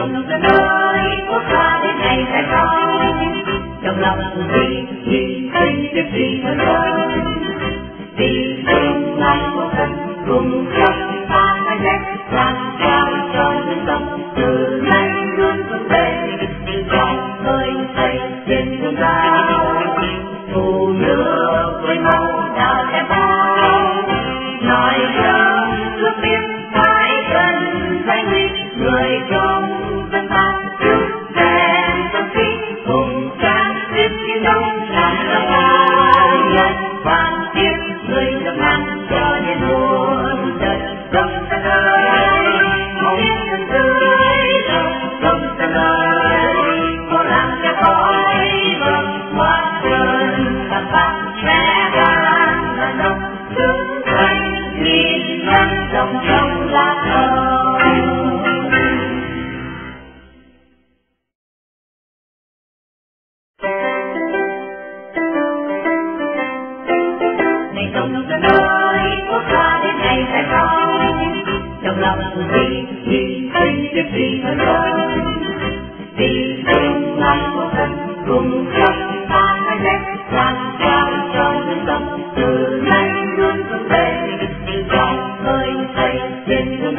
sông tới nơi quốc ta đến ngày sẽ có. Trong lòng vì vì sinh tiếp đi hơn ơi vì tương lai của thân, cùng trong ta hãy đẹp làm sao cho dân tộc từ nay luôn vững bền trong hơi xây trên vùng cao. Phù nước với màu đã đẹp bao. Nói rằng ước biết phải gần danh huy người cho này sông tới nơi của ta đến ngày sẽ có trong lòng vì vì sinh tiếp đi thân ơi vì tương lai của thân, cùng trong ta hãy đẹp làm sao cho những tâm từ nay luôn vững bền trong hơi say trên